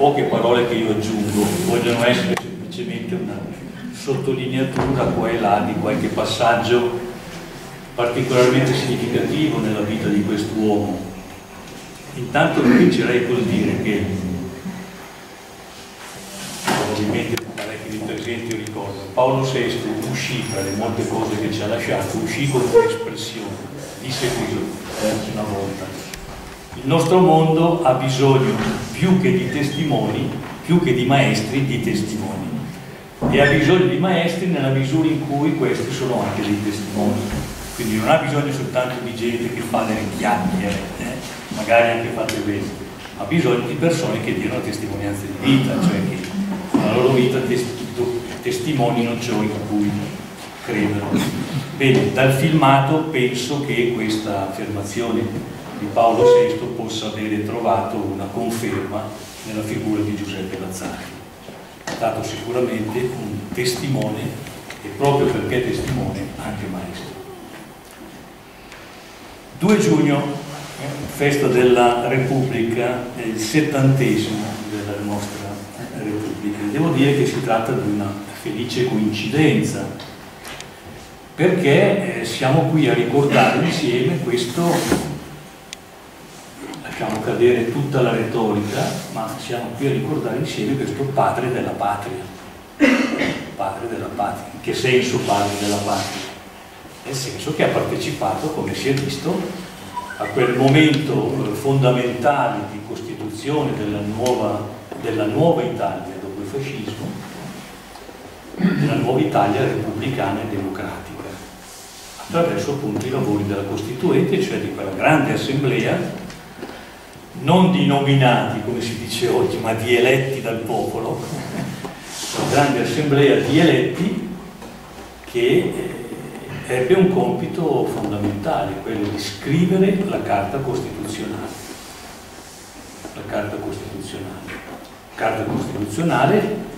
Poche parole che io aggiungo vogliono essere semplicemente una sottolineatura qua e là di qualche passaggio particolarmente significativo nella vita di quest'uomo. Intanto comincerei col dire che probabilmente parecchi di presenti ricordo, Paolo VI uscì tra le molte cose che ci ha lasciato, uscì con un'espressione, disse così, una volta, il nostro mondo ha bisogno più che di testimoni, più che di maestri, di testimoni. E ha bisogno di maestri nella misura in cui questi sono anche dei testimoni. Quindi non ha bisogno soltanto di gente che fa delle chiacchiere, eh? magari anche fatte bene, ha bisogno di persone che diano testimonianza di vita, cioè che la loro vita testimonino ciò in cui credono. Bene, dal filmato penso che questa affermazione di Paolo VI possa avere trovato una conferma nella figura di Giuseppe Lazzari. È stato sicuramente un testimone e proprio perché testimone anche maestro. 2 giugno, festa della Repubblica, è il settantesimo della nostra Repubblica. Devo dire che si tratta di una felice coincidenza perché eh, siamo qui a ricordare insieme questo lasciamo cadere tutta la retorica, ma siamo qui a ricordare insieme questo padre della patria. Padre della patria. In che senso padre della patria? Nel senso che ha partecipato, come si è visto, a quel momento eh, fondamentale di costituzione della nuova, della nuova Italia dopo il fascismo, della nuova Italia repubblicana e democratica, attraverso appunto i lavori della Costituente, cioè di quella grande assemblea non di nominati, come si dice oggi, ma di eletti dal popolo, una grande assemblea di eletti che eh, ebbe un compito fondamentale, quello di scrivere la Carta Costituzionale. La Carta Costituzionale. Carta Costituzionale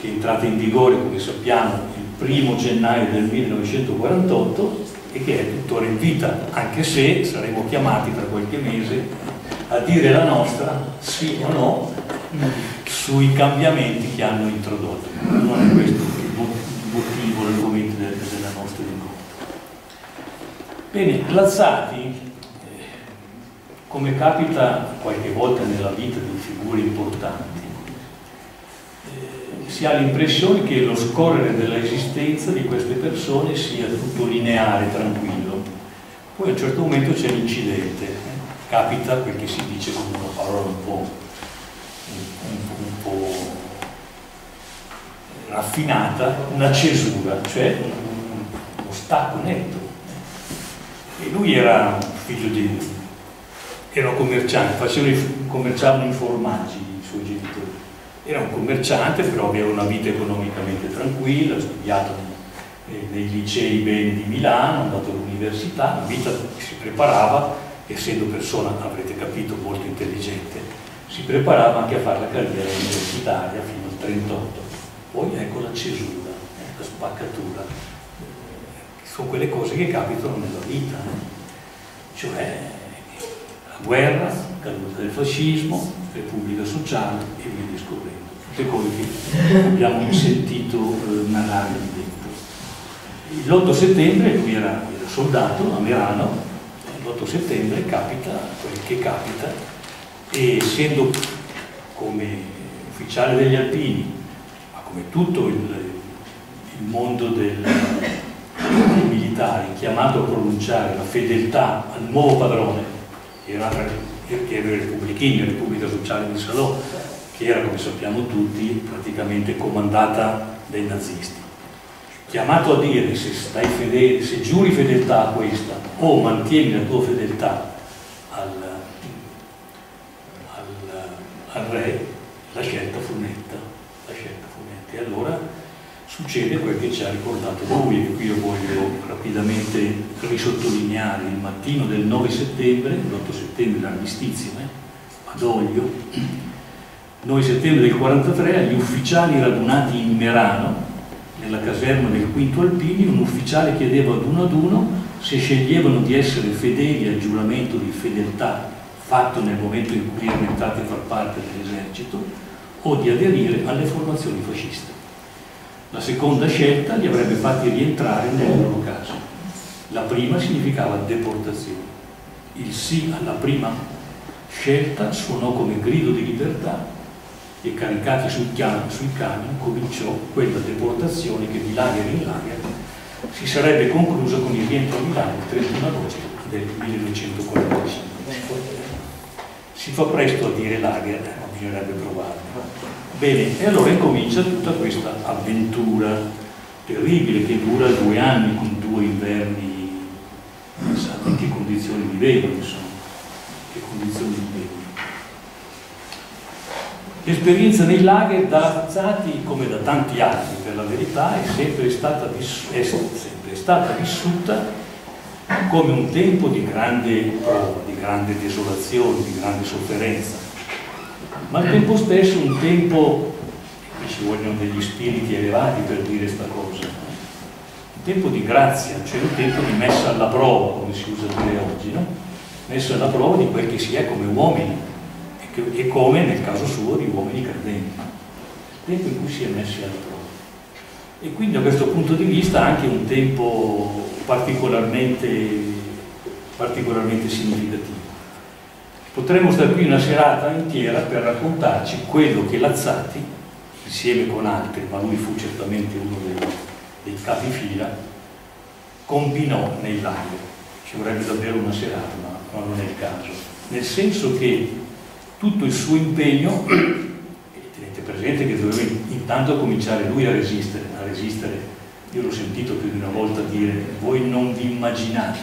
che è entrata in vigore, come sappiamo, il primo gennaio del 1948 e che è tuttora in vita, anche se saremo chiamati tra qualche mese a dire la nostra, sì o no, sui cambiamenti che hanno introdotto. Non è questo il motivo, l'argomento della nostra incontro. Bene, Lazzati, eh, come capita qualche volta nella vita di figure importanti, eh, si ha l'impressione che lo scorrere dell'esistenza di queste persone sia tutto lineare, tranquillo. Poi a un certo momento c'è l'incidente, capita quel che si dice con una parola un po', un, un po raffinata, una cesura, cioè uno stacco netto. E lui era figlio di... era un commerciante, facevano, commerciavano i formaggi i suoi genitori. Era un commerciante, però aveva una vita economicamente tranquilla, studiato nei licei bene di Milano, andato all'università, una vita che si preparava essendo persona, avrete capito, molto intelligente, si preparava anche a fare la carriera universitaria fino al 38. Poi ecco la cesura, eh, la spaccatura. Sono quelle cose che capitano nella vita, eh. cioè la guerra, caduta del fascismo, Repubblica Sociale e via discorrendo. Tutte cose che abbiamo sentito eh, narrare lì dentro. L'8 settembre lui era, era soldato a Merano l'8 settembre capita quel che capita e essendo come ufficiale degli alpini, ma come tutto il, il mondo del, dei militari chiamato a pronunciare la fedeltà al nuovo padrone, che era, che era il Repubblichini, la Repubblica Sociale di Salò, che era, come sappiamo tutti, praticamente comandata dai nazisti chiamato a dire se, fedele, se giuri fedeltà a questa o mantieni la tua fedeltà al, al, al re, la scelta fu netta, la scelta fu netta. E allora succede quel che ci ha ricordato lui, e qui io voglio rapidamente risottolineare il mattino del 9 settembre, l'8 settembre l'armistizio, eh, ad Oglio, 9 settembre del 43, agli ufficiali radunati in Merano, nella caserma del quinto Alpini, un ufficiale chiedeva ad uno ad uno se sceglievano di essere fedeli al giuramento di fedeltà fatto nel momento in cui erano entrati a far parte dell'esercito o di aderire alle formazioni fasciste. La seconda scelta li avrebbe fatti rientrare nel loro caso. La prima significava deportazione. Il sì alla prima scelta suonò come grido di libertà e caricati sul piano, sui camion cominciò quella deportazione che di lager in lager si sarebbe conclusa con il rientro a Milano il 31 agosto del 1945. Si fa presto a dire lager, ma bisognerebbe provarlo. Bene, e allora incomincia tutta questa avventura terribile che dura due anni con due inverni, pensate in che condizioni vivevano, insomma, che condizioni vivevano. L'esperienza nei lager da Azzati, come da tanti altri per la verità, è sempre stata, è sempre stata vissuta come un tempo di grande prova, di grande desolazione, di grande sofferenza, ma al tempo stesso un tempo, qui ci vogliono degli spiriti elevati per dire questa cosa, un tempo di grazia, cioè un tempo di messa alla prova, come si usa dire oggi, no? messa alla prova di quel che si è come uomini e, come nel caso suo di uomini credenti, tempo in cui si è messi alla prova. E quindi da questo punto di vista anche un tempo particolarmente, particolarmente significativo. Potremmo stare qui una serata intera per raccontarci quello che Lazzati, insieme con altri, ma lui fu certamente uno dei, dei capifila, combinò nei lager. Ci vorrebbe davvero una serata, ma non è il caso. Nel senso che tutto il suo impegno, tenete presente che doveva intanto cominciare lui a resistere, a resistere, io l'ho sentito più di una volta dire, voi non vi immaginate,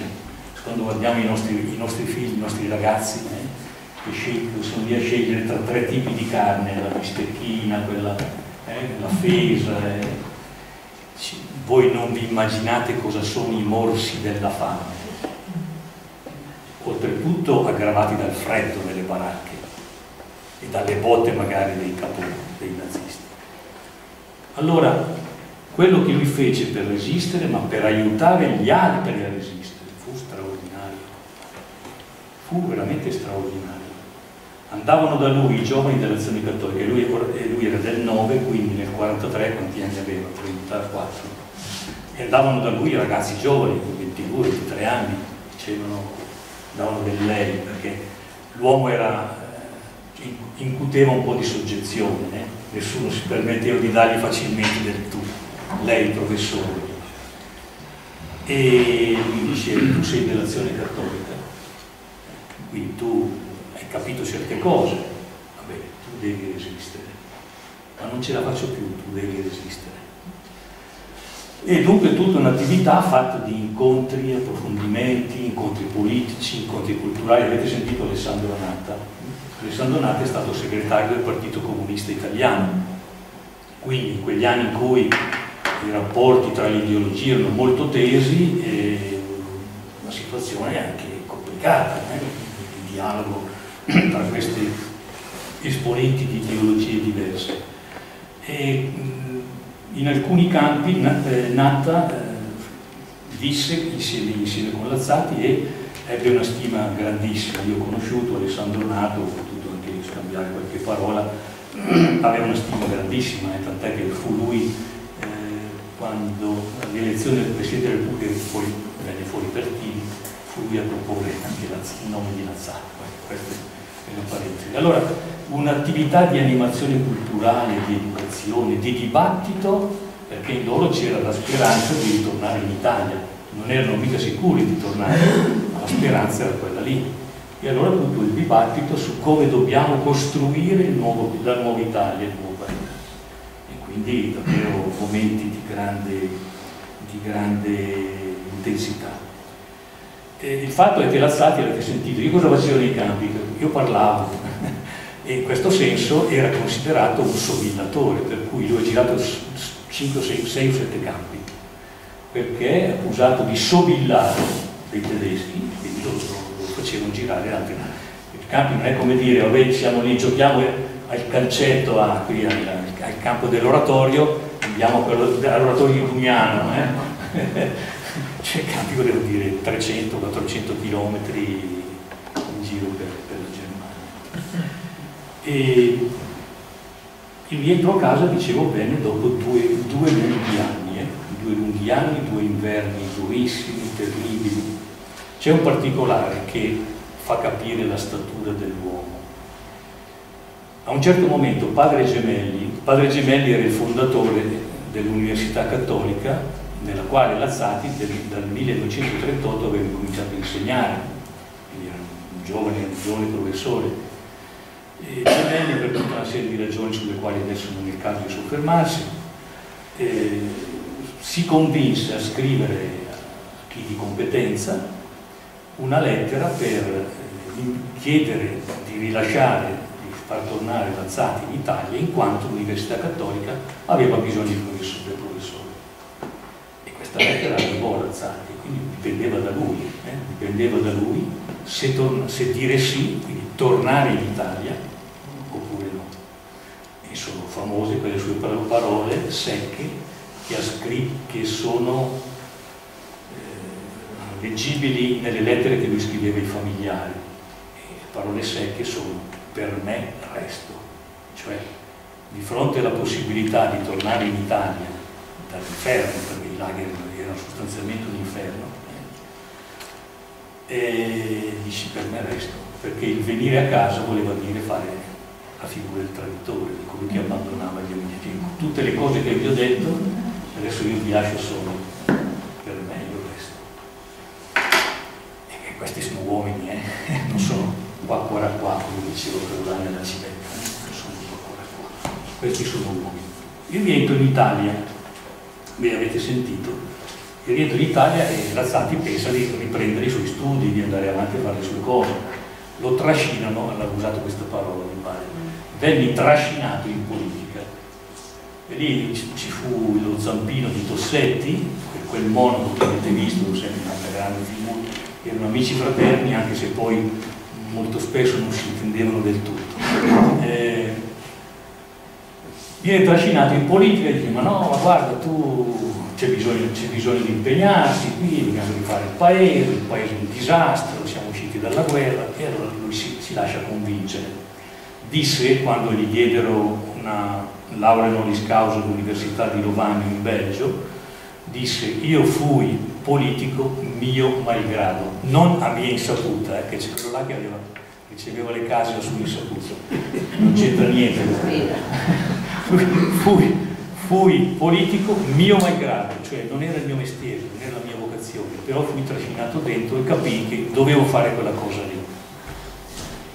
quando guardiamo i nostri, i nostri figli, i nostri ragazzi, eh, che lì a scegliere tra tre tipi di carne, la bistecchina, quella, eh, la fesa. Eh. Voi non vi immaginate cosa sono i morsi della fame. Oltretutto aggravati dal freddo nelle baracche e dalle botte magari dei caponi, dei nazisti. Allora, quello che lui fece per resistere, ma per aiutare gli altri a resistere, fu straordinario. Fu veramente straordinario andavano da lui i giovani dell'azione cattolica, lui, lui, era del 9, quindi nel 43, quanti anni aveva? 34. E andavano da lui i ragazzi giovani, 22, 23 anni, dicevano, davano del lei, perché l'uomo era, incuteva un po' di soggezione, eh? nessuno si permetteva di dargli facilmente del tu, lei professore. E lui diceva, tu sei dell'azione cattolica, quindi tu hai capito certe cose, vabbè, tu devi resistere, ma non ce la faccio più, tu devi resistere. E dunque tutta un'attività fatta di incontri, approfondimenti, incontri politici, incontri culturali. Avete sentito Alessandro Natta? Alessandro Natta è stato segretario del Partito Comunista Italiano, quindi in quegli anni in cui i rapporti tra le ideologie erano molto tesi e la situazione è anche complicata, eh? il dialogo tra questi esponenti di ideologie diverse. E, in alcuni campi eh, Natta eh, visse insieme, insieme con Lazzati e ebbe una stima grandissima. Io ho conosciuto Alessandro Nato, scambiare qualche parola, aveva una stima grandissima, eh, tant'è che fu lui eh, quando l'elezione del Presidente della Repubblica poi venne fuori per Tini, fu lui a proporre anche il nome di Lazzati. Questo allora, un'attività di animazione culturale, di educazione, di dibattito, perché in loro c'era la speranza di ritornare in Italia. Non erano mica sicuri di tornare, ma la speranza era quella lì. E allora tutto il dibattito su come dobbiamo costruire nuovo, la nuova Italia, il nuovo paese. E quindi davvero momenti di grande, di grande intensità. E il fatto è che Lazzati avete sentito, io cosa facevo nei campi? Io parlavo e in questo senso era considerato un sovillatore, per cui lui ha girato 5, 6, 6 o 7 campi, perché è accusato di sobillare dei tedeschi, quindi lo, lo facevano girare altri. I campi non è come dire, vabbè siamo lì, giochiamo al calcetto a, qui al, al campo dell'oratorio, andiamo all'oratorio di Dumiano, eh? c'è cambio devo dire 300-400 km in giro per, per la Germania. E Il rientro a casa, dicevo bene, dopo due, due lunghi anni, eh? due lunghi anni, due inverni durissimi, terribili. C'è un particolare che fa capire la statura dell'uomo. A un certo momento padre Gemelli, padre Gemelli era il fondatore dell'Università Cattolica nella quale Lazzati dal 1938 aveva cominciato a insegnare, quindi era un giovane, un giovane professore. E Gemelli per tutta una serie di ragioni sulle quali adesso non è il caso di soffermarsi, eh, si convinse a scrivere a chi di competenza una lettera per eh, chiedere di rilasciare, di far tornare Lazzati in Italia in quanto l'Università Cattolica aveva bisogno di professori. professori. E questa lettera arrivò a Lazzati, quindi dipendeva da lui, eh? dipendeva da lui se, se dire sì, quindi tornare in Italia oppure no. E sono famose per le sue parole secche che, che sono leggibili nelle lettere che lui scriveva ai familiari. E le parole secche sono per me resto, cioè di fronte alla possibilità di tornare in Italia dall'inferno, perché i lager erano sostanzialmente un inferno, eh, e dici per me resto perché il venire a casa voleva dire fare la figura del traditore, di colui che abbandonava gli amici. Tutte le cose che vi ho detto, adesso io vi lascio solo, per me io resto. E questi sono uomini, eh? non sono qua qua qua, come dicevo per nella civetta, eh? non sono qua qua qua. Questi sono uomini. Il rientro in Italia, vi avete sentito, il rientro in Italia e Lazzati pensa di riprendere i suoi studi, di andare avanti a fare le sue cose lo trascinano, hanno usato questa parola mi pare, venni trascinato in politica. E lì ci fu lo zampino di Tossetti, quel monaco che avete visto, sempre una grande figura, erano amici fraterni anche se poi molto spesso non si intendevano del tutto. Eh, viene trascinato in politica e dice ma no, ma guarda tu c'è bisogno, bisogno, di impegnarsi qui, dobbiamo rifare il paese, il paese è un disastro, siamo usciti dalla guerra e allora lui si, si lascia convincere. Disse quando gli diedero una laurea honoris causa all'Università di Rovagno in Belgio, disse io fui politico mio malgrado, non a mia insaputa, eh, che c'è quello là che aveva, riceveva le case a sua insaputa, non c'entra niente. Fui fui politico mio malgrado, cioè non era il mio mestiere, non era la mia vocazione, però fui trascinato dentro e capii che dovevo fare quella cosa lì.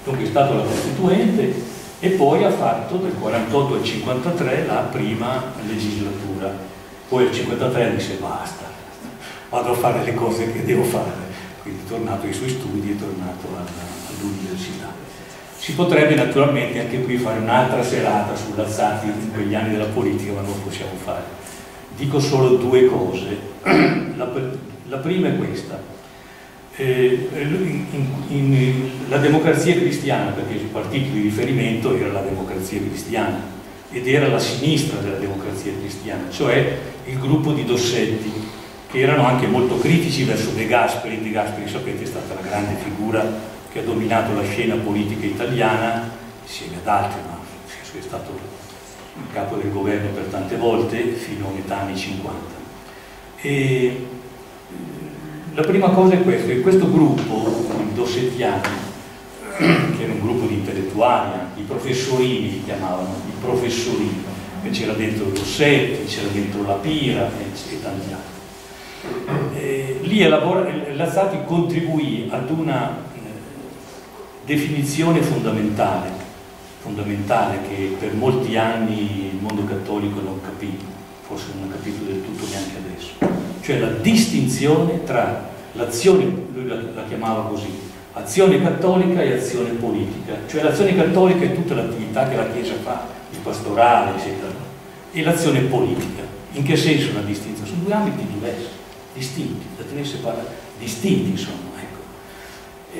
Dunque è stato la Costituente e poi ha fatto dal 48 al 53 la prima legislatura. Poi al 53 disse basta, vado a fare le cose che devo fare. Quindi è tornato ai suoi studi, è tornato all'università. Si potrebbe naturalmente anche qui fare un'altra serata sull'Azzati in quegli anni della politica, ma non possiamo fare. Dico solo due cose. La, la prima è questa. Eh, in, in, la democrazia cristiana, perché il partito di riferimento era la democrazia cristiana ed era la sinistra della democrazia cristiana, cioè il gruppo di Dossetti, che erano anche molto critici verso De Gasperi. De Gasperi, sapete, è stata la grande figura che ha dominato la scena politica italiana, insieme ad altri, ma è stato il capo del governo per tante volte, fino a metà anni 50. E eh, la prima cosa è questo, che questo gruppo, i dossettiani, che era un gruppo di intellettuali, i professorini li chiamavano, i professorini, c'era dentro Rossetti, c'era dentro la Pira e, e tanti altri. E lì Lazzati contribuì ad una definizione fondamentale, fondamentale che per molti anni il mondo cattolico non capì, forse non ha capito del tutto neanche adesso, cioè la distinzione tra l'azione, lui la, la chiamava così, azione cattolica e azione politica, cioè l'azione cattolica è tutta l'attività che la Chiesa fa, il pastorale, eccetera, e l'azione politica. In che senso la distinzione? Sono due ambiti diversi, distinti, da tenere separati, distinti sono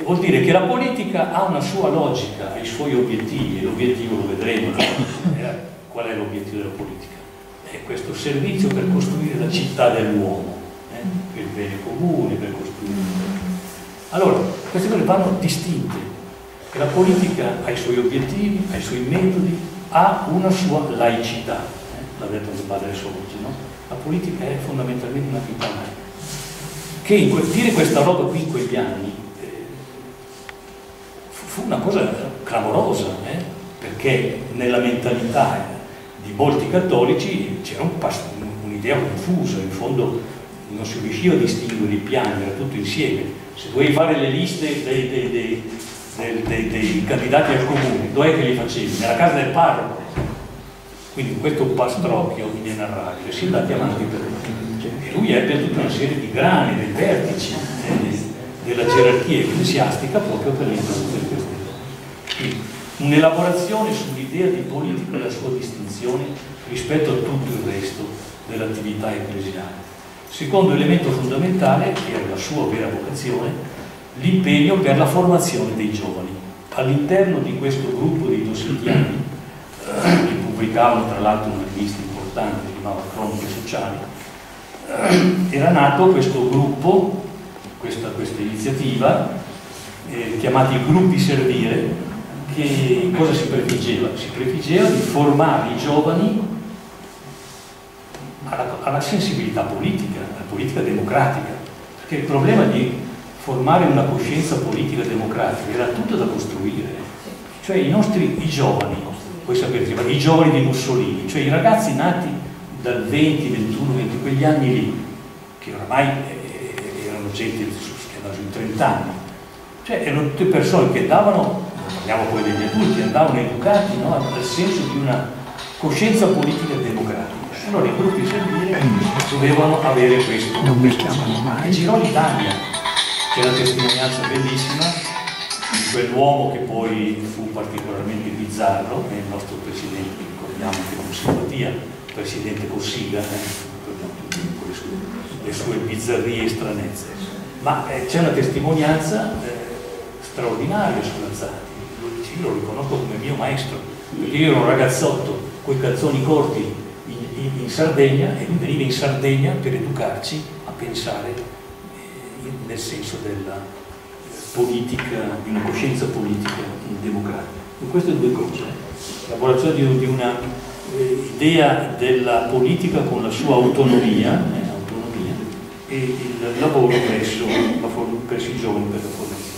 vuol dire che la politica ha una sua logica, ha i suoi obiettivi, e l'obiettivo lo vedremo, eh, qual è l'obiettivo della politica? È questo servizio per costruire la città dell'uomo, eh, per il bene comune, per costruire... Allora, queste cose vanno distinte, la politica ha i suoi obiettivi, ha i suoi metodi, ha una sua laicità, eh? l'ha detto anche padre Sorgi, no? La politica è fondamentalmente una vita laica. Che dire questa roba qui in quegli anni fu una cosa clamorosa, eh? perché nella mentalità di molti cattolici c'era un'idea confusa, in fondo non si riusciva a distinguere i piani, era tutto insieme. Se dovevi fare le liste dei, dei, dei, dei candidati al comune, dov'è che li facevi? Nella casa del parroco. Quindi questo pastrocchio inenarrabile si è andati avanti per e lui ebbe tutta una serie di grani, dei vertici della gerarchia ecclesiastica proprio per l'introdurre di queste cose. Un'elaborazione sull'idea di politica e la sua distinzione rispetto a tutto il resto dell'attività ecclesiale. Secondo elemento fondamentale, che era la sua vera vocazione, l'impegno per la formazione dei giovani. All'interno di questo gruppo di dossetiani, eh, che pubblicavano tra l'altro una rivista importante, si chiamava Croniche Sociali, eh, era nato questo gruppo, questa, questa iniziativa, eh, chiamati gruppi servire, che cosa si prefiggeva? Si prefiggeva di formare i giovani alla, alla sensibilità politica, alla politica democratica, perché il problema di formare una coscienza politica democratica era tutto da costruire, cioè i nostri i giovani, voi sapete, i giovani di Mussolini, cioè i ragazzi nati dal 20, 21, 20, quegli anni lì, che oramai eh, erano gente che andava sui 30 anni, cioè erano tutte persone che davano, parliamo poi degli adulti, andavano educati no, al senso di una coscienza politica democratica. Allora i gruppi servili dovevano avere questo. Non mi chiamano mai. Girò l'Italia, c'è una testimonianza bellissima di quell'uomo che poi fu particolarmente bizzarro, è il nostro presidente, ricordiamo anche con simpatia, presidente Cossiga, eh, sue, le sue bizzarrie e stranezze. Ma eh, c'è una testimonianza eh, straordinaria su Lazzati, io lo riconosco come mio maestro, perché io ero un ragazzotto con i calzoni corti in, in, Sardegna e lui veniva in Sardegna per educarci a pensare eh, nel senso della politica, di una coscienza politica democratica. In queste due cose, l'elaborazione di, di una eh, idea della politica con la sua autonomia, eh, autonomia e il lavoro presso, presso i giovani per la formazione.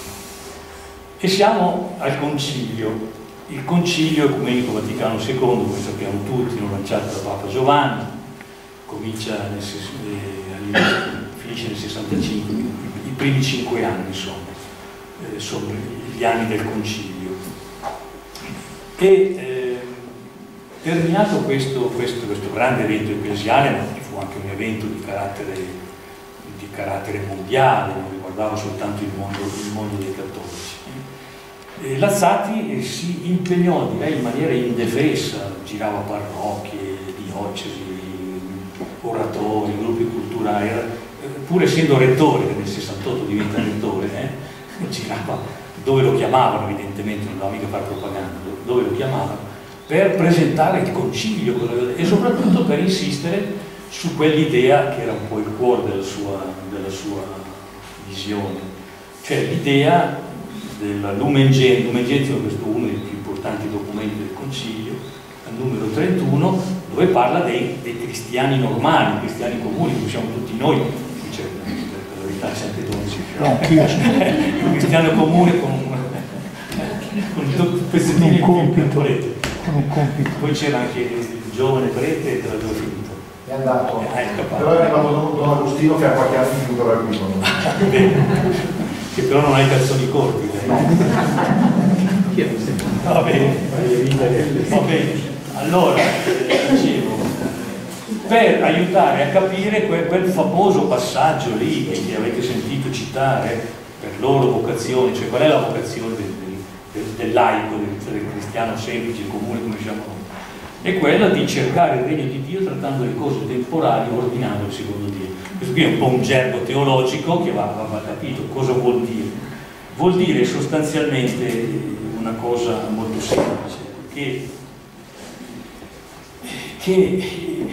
E siamo al concilio il Concilio Ecumenico Vaticano II, come sappiamo tutti, non lanciato da Papa Giovanni, comincia nel, eh, finisce nel 65, i primi cinque anni insomma, eh, sono gli anni del Concilio. E eh, terminato questo, questo, questo, grande evento ecclesiale, ma che fu anche un evento di carattere, carattere mondiale, non riguardava soltanto il mondo, il mondo dei cattolici, eh, Lazzati si impegnò, direi in maniera indefessa, girava parrocchie, diocesi, oratori, gruppi culturali, pur essendo rettore, nel 68 diventa rettore, eh, girava dove lo chiamavano evidentemente, non doveva mica fare propaganda, dove lo chiamavano, per presentare il concilio e soprattutto per insistere su quell'idea che era un po' il cuore della sua, della sua visione, cioè l'idea della Lumen Gentium, Lumen Gentium è uno dei più importanti documenti del Concilio, al numero 31, dove parla dei, dei cristiani normali, cristiani comuni, che siamo tutti noi, dice per la verità sempre Donzi, no, un cristiano comune con un, con il pezzettino compito, prete. Con un compito. Poi c'era anche il giovane prete e te l'aveva finito. È andato. Eh, Però è arrivato Don Agostino che ha qualche anno in più però è qui. che però non ha i calzoni corti. No. Va bene, va bene. Allora, dicevo, per aiutare a capire quel, quel famoso passaggio lì che, avete sentito citare per loro vocazione, cioè qual è la vocazione del, del, del laico, del, del, cristiano semplice, comune come diciamo è quella di cercare il regno di Dio trattando le cose temporali ordinando il secondo Dio. Questo qui è un po' un gergo teologico che va, va, va capito cosa vuol dire. Vuol dire sostanzialmente una cosa molto semplice, che, che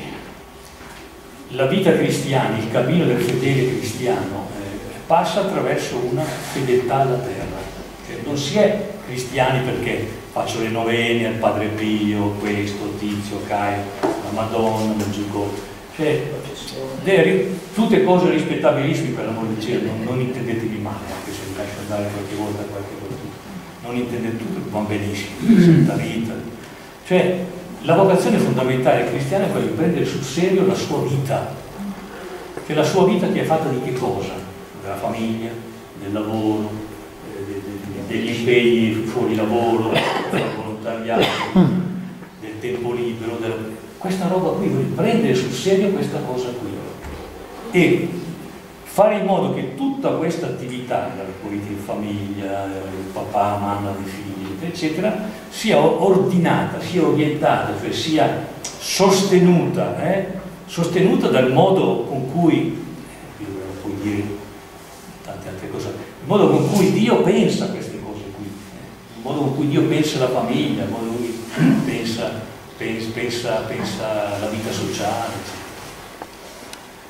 la vita cristiana, il cammino del fedele cristiano, eh, passa attraverso una fedeltà alla terra. Cioè non si è cristiani perché faccio le novene al Padre Pio, questo, Tizio, Caio, la Madonna, Meggiugo. Cioè, tutte cose rispettabilissime per l'amore di cielo, non, non intendetevi male, anche se vi lascio andare qualche volta qualche volta. Non intendete tutto, va benissimo, santa vita. Cioè, la vocazione fondamentale cristiana è quella di prendere sul serio la sua vita, che la sua vita che è fatta di che cosa? Della famiglia, del lavoro, degli impegni fuori lavoro, del volontariato, del tempo libero, della... questa roba qui, prendere sul serio questa cosa qui e fare in modo che tutta questa attività, la politica in famiglia, il papà, mamma di figli, eccetera, sia ordinata, sia orientata, cioè sia sostenuta, eh? sostenuta dal modo con cui, eh, puoi dire tante altre cose, il modo con cui Dio pensa il modo con cui Dio pensa la famiglia, il modo con cui pensa, pensa, pensa, pensa vita sociale.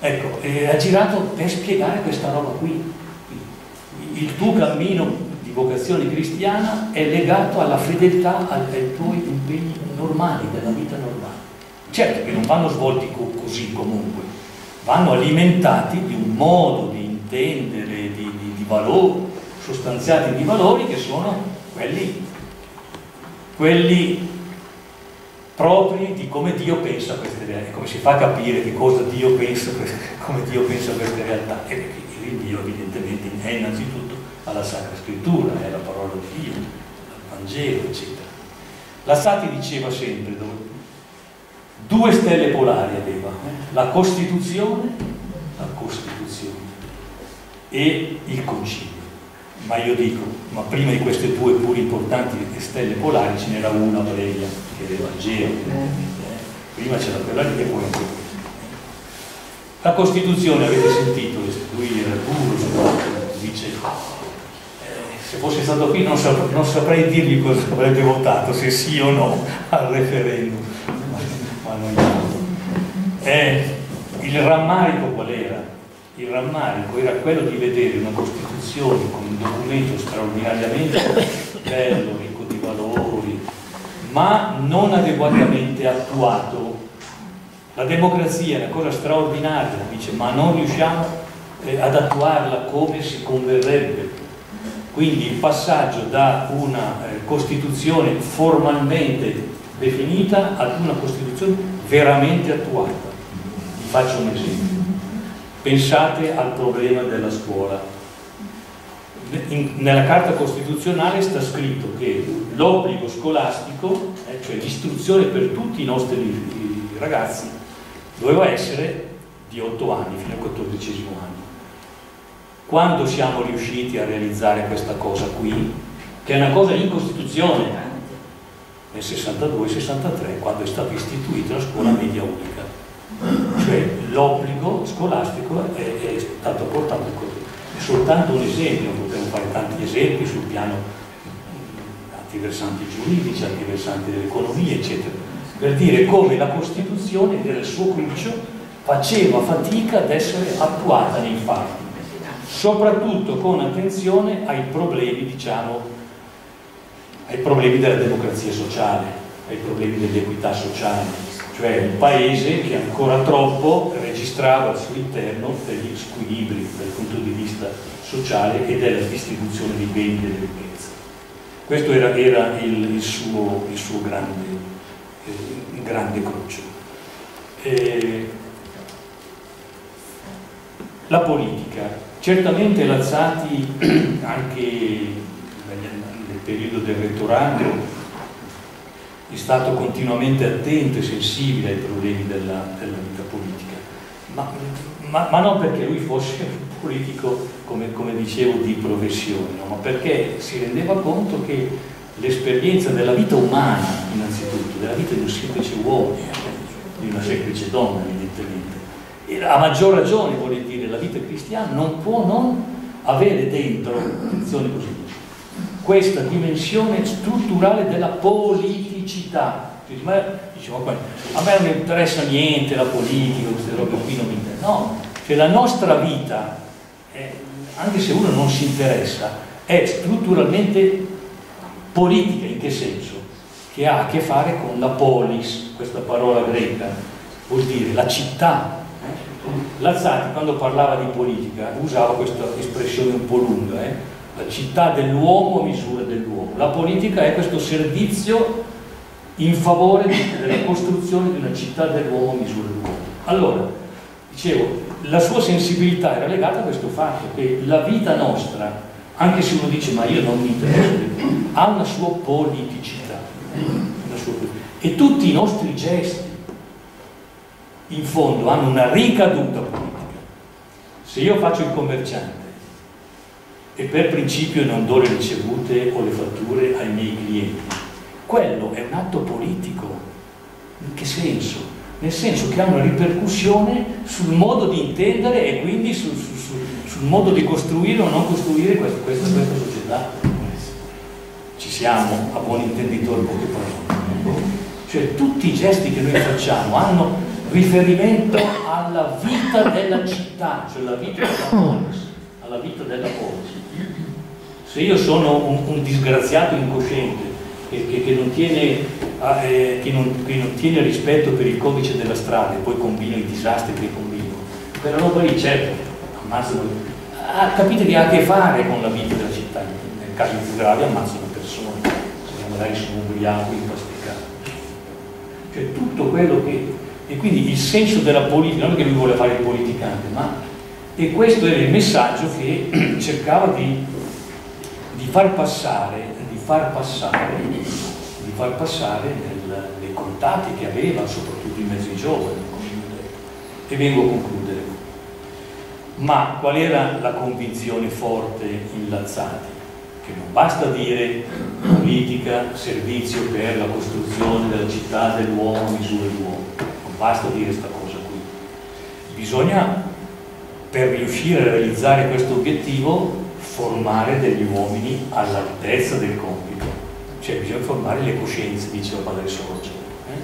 Ecco, eh, ha girato per spiegare questa roba qui. Il tuo cammino di vocazione cristiana è legato alla fedeltà ai tuoi impegni normali, della vita normale. Certo che non vanno svolti co così comunque, vanno alimentati di un modo di intendere, di, di, di valori, sostanziati di valori che sono quelli, quelli propri di come Dio pensa a queste realtà, come si fa a capire che cosa Dio pensa, come Dio pensa a queste realtà. E il Dio evidentemente è innanzitutto alla Sacra Scrittura, è la parola di Dio, al Vangelo, eccetera. La Sati diceva sempre, due stelle polari aveva, la Costituzione, la Costituzione e il Concilio. Ma io dico, ma prima di queste due pur importanti stelle polari ce n'era una previa, che era il Vangelo, eh. prima c'era quella lì e poi anche questa. La Costituzione, avete sentito, lui era duro, dice, eh, se fosse stato qui non, sap non, saprei dirgli cosa avrebbe votato, se sì o no al referendum, ma, ma non eh, il rammarico qual era? Il rammarico era quello di vedere una Costituzione come un documento straordinariamente bello, ricco di valori, ma non adeguatamente attuato. La democrazia è una cosa straordinaria, dice, ma non riusciamo eh, ad attuarla come si converrebbe. Quindi il passaggio da una eh, Costituzione formalmente definita ad una Costituzione veramente attuata. Vi faccio un esempio. Pensate al problema della scuola. Nella Carta Costituzionale sta scritto che l'obbligo scolastico, eh, cioè l'istruzione per tutti i nostri ragazzi, doveva essere di 8 anni, fino al 14 anno. Quando siamo riusciti a realizzare questa cosa qui, che è una cosa in Costituzione, nel 62-63, quando è stata istituita la scuola media unica cioè l'obbligo scolastico è, è, stato portato così. È soltanto un esempio, potremmo fare tanti esempi sul piano altri versanti giuridici, altri versanti dell'economia, eccetera, per dire come la Costituzione nel suo cruccio faceva fatica ad essere attuata nei fatti, soprattutto con attenzione ai problemi, diciamo, ai problemi della democrazia sociale, ai problemi dell'equità sociale, cioè un paese che ancora troppo registrava al suo interno degli squilibri dal punto di vista sociale e della distribuzione dei beni e delle ricchezze. Questo era, era il, il, suo, il, suo, grande, eh, grande cruccio. Eh, la politica, certamente Lazzati anche nel periodo del rettorato è stato continuamente attento e sensibile ai problemi della, della vita politica, ma, ma, ma, non perché lui fosse un politico, come, come dicevo, di professione, no? ma perché si rendeva conto che l'esperienza della vita umana, innanzitutto, della vita di un semplice uomo, di una semplice donna, evidentemente, e a maggior ragione, vuole dire, la vita cristiana non può non avere dentro, attenzione così, questa dimensione strutturale della politicità. Diciamo, a me non interessa niente la politica, queste robe qui non mi interessano. No, cioè la nostra vita è, anche se uno non si interessa, è strutturalmente politica, in che senso? Che ha a che fare con la polis, questa parola greca, vuol dire la città. Lazzati quando parlava di politica usava questa espressione un po' lunga, eh? La città dell'uomo a misura dell'uomo. La politica è questo servizio in favore della costruzione di una città dell'uomo a misura dell'uomo. Allora, dicevo, la sua sensibilità era legata a questo fatto che la vita nostra, anche se uno dice ma io non mi interessa, ha una sua politicità. Una sua... E tutti i nostri gesti, in fondo, hanno una ricaduta politica. Se io faccio il commerciante e per principio non do le ricevute o le fatture ai miei clienti, quello è un atto politico. In che senso? Nel senso che ha una ripercussione sul modo di intendere e quindi sul, sul, sul modo di costruire o non costruire questa, questa, questa società. Ci siamo, a buon intenditore, poche parole. Cioè tutti i gesti che noi facciamo hanno riferimento alla vita della città, cioè alla vita della polis, alla vita della polis. Se io sono un, un disgraziato incosciente che, che, che, non tiene, eh, che, non, che, non, tiene, rispetto per il codice della strada e poi combina i disastri che combino, quella roba lì certo, ammazzano, ah, capite che ha a che fare con la vita della città, nel caso più grave ammazzano persone, se magari sono ubriaco, impasticato. Cioè tutto quello che... E quindi il senso della politica, non è che lui vuole fare il politicante, ma... E questo era il messaggio che cercava di far passare far passare, di far passare nel, nei contatti che aveva, soprattutto in mezzo ai giovani, e vengo a concludere. Ma qual era la convinzione forte in Lazzati? Che non basta dire politica, servizio per la costruzione della città dell'uomo, misura dell'uomo, non basta dire questa cosa qui. Bisogna, per riuscire a realizzare questo obiettivo, formare degli uomini all'altezza del compito, cioè bisogna formare le coscienze, diceva Padre Sorgio, eh?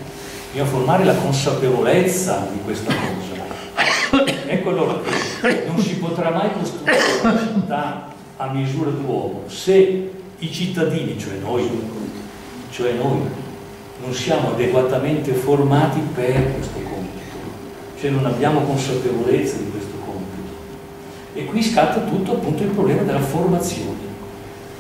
bisogna formare la consapevolezza di questa cosa. Ecco allora che non si potrà mai costruire una città a misura d'uomo se i cittadini, cioè noi, cioè noi, non siamo adeguatamente formati per questo compito, cioè non abbiamo consapevolezza di questo e qui scatta tutto appunto il problema della formazione.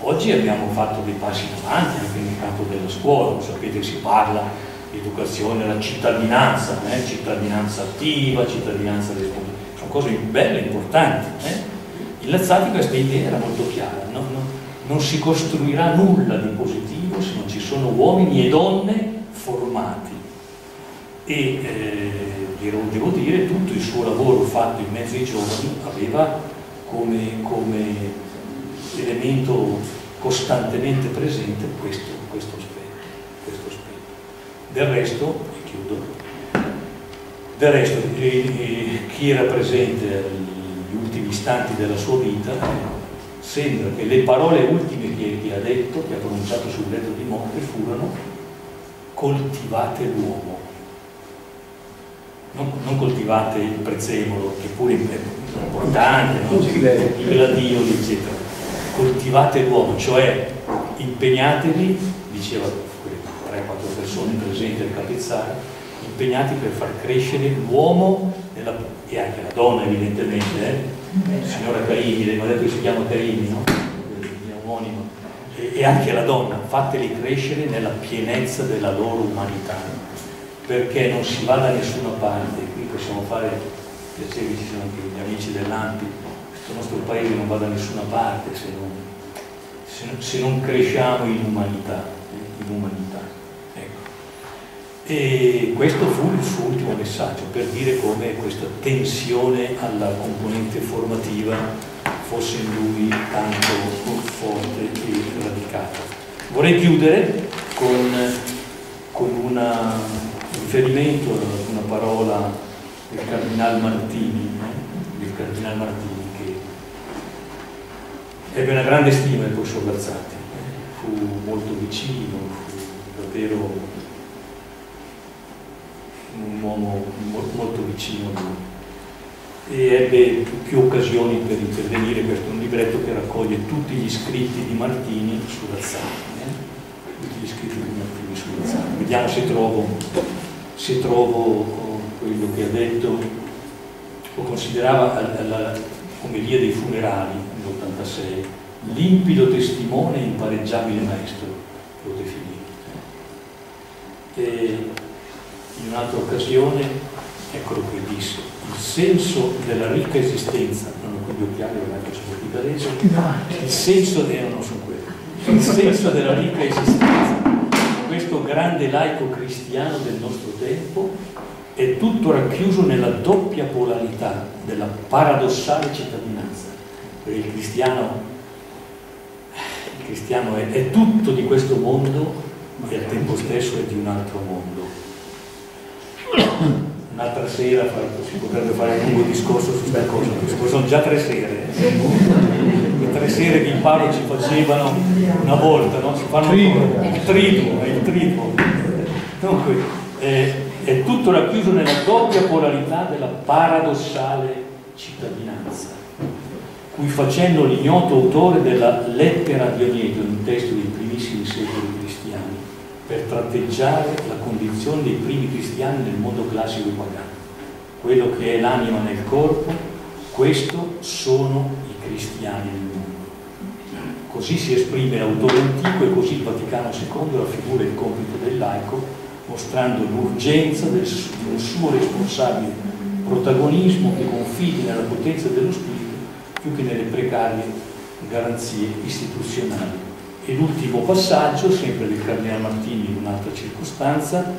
Oggi abbiamo fatto dei passi in avanti anche nel campo della scuola, sapete si parla di educazione alla cittadinanza, eh? cittadinanza attiva, cittadinanza responsabile, sono cose belle, importanti. Eh? In Lazzati questa idea era molto chiara, no? No, non si costruirà nulla di positivo se non ci sono uomini e donne formati. E eh, devo dire, tutto il suo lavoro fatto in mezzo ai giovani aveva come, come elemento costantemente presente questo, questo, aspetto, questo, aspetto, Del resto, e chiudo, del resto eh, eh, chi era presente agli ultimi istanti della sua vita sembra che le parole ultime che, che ha detto, che ha pronunciato sul letto di morte furono coltivate l'uomo non, non, coltivate il prezzemolo, che pure è importante, no? il gladio, eccetera. Coltivate l'uomo, cioè impegnatevi, diceva quelle 3-4 persone presenti al capezzale, impegnati per far crescere l'uomo e anche la donna evidentemente, eh? signora Carini, lei mi ha detto che si chiama Carini, no? Il mio omonimo, e, e anche la donna, fateli crescere nella pienezza della loro umanità perché non si va da nessuna parte, qui possiamo fare piacere ci sono gli amici dell'Ampi, questo nostro paese non va da nessuna parte se non, se se non cresciamo in umanità. In umanità. Ecco. E questo fu il suo ultimo messaggio per dire come questa tensione alla componente formativa fosse in lui tanto forte e radicata. Vorrei chiudere con, con una riferimento ad una parola del Cardinal Martini, del Cardinal Martini che ebbe una grande stima professor Lazzati, eh? fu molto vicino, fu davvero un uomo molto vicino a lui. e ebbe più occasioni per intervenire. È un libretto che raccoglie tutti gli scritti di Martini sull'Azzaro. Eh? Tutti gli scritti di Martini sull'Azzaro. Vediamo se trovo, se trovo quello che ha detto o considerava alla omelia dei funerali nell'86 limpido testimone impareggiabile maestro, lo definì. E in un'altra occasione, eccolo qui, disse, il senso della ricca esistenza, non ho qui occhiali, ormai qui da leggere, il senso, de, non sono quello, il senso della ricca esistenza, questo grande laico cristiano del nostro tempo, è tutto racchiuso nella doppia polarità della paradossale cittadinanza. Perché il cristiano, il cristiano è, è tutto di questo mondo e al tempo stesso è di un altro mondo. Un'altra sera si potrebbe fare un lungo discorso su questa cosa, perché sono già tre sere. Le tre sere che in paro ci facevano una volta, no? Si fanno il triduo, il triduo. Dunque, eh, è tutto racchiuso nella doppia polarità della paradossale cittadinanza, cui facendo l'ignoto autore della lettera di Onieto, un testo dei primissimi secoli cristiani, per tratteggiare la condizione dei primi cristiani nel mondo classico pagano. Quello che è l'anima nel corpo, questo sono i cristiani nel mondo. Così si esprime l'autore antico e così il Vaticano II raffigura il compito del laico, mostrando l'urgenza di un suo responsabile protagonismo che confidi nella potenza dello Spirito più che nelle precarie garanzie istituzionali. E l'ultimo passaggio, sempre del Cardinale Martini in un'altra circostanza,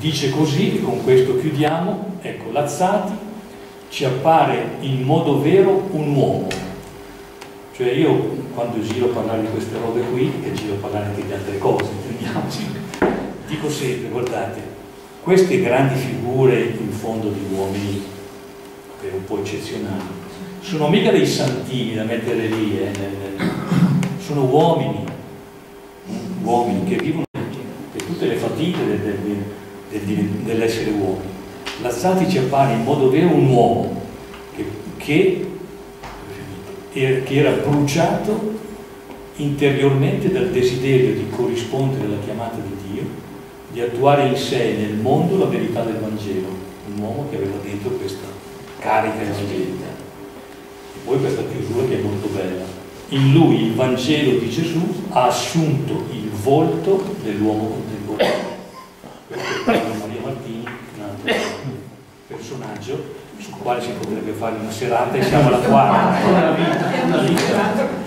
dice così, e con questo chiudiamo, ecco, Lazzati ci appare in modo vero un uomo. Cioè io quando giro a parlare di queste robe qui, e giro a parlare anche di altre cose, intendiamoci, dico sempre, guardate, queste grandi figure in fondo di uomini, per un po' eccezionali, sono mica dei santini da mettere lì, eh, nel, sono uomini, uomini che vivono per tutte le fatiche del, del, del, dell'essere uomo. Lazzati ci appare in modo vero un uomo che, che, che era bruciato interiormente dal desiderio di corrispondere alla chiamata di Dio, di attuare in sé nel mondo la verità del Vangelo, un uomo che aveva dentro questa carica evangelica. E poi questa chiusura che è molto bella in lui il Vangelo di Gesù ha assunto il volto dell'uomo contemporaneo. Questo è Maria Martini, un altro personaggio sul quale si potrebbe fare una serata e siamo alla quarta. Una vita, una vita.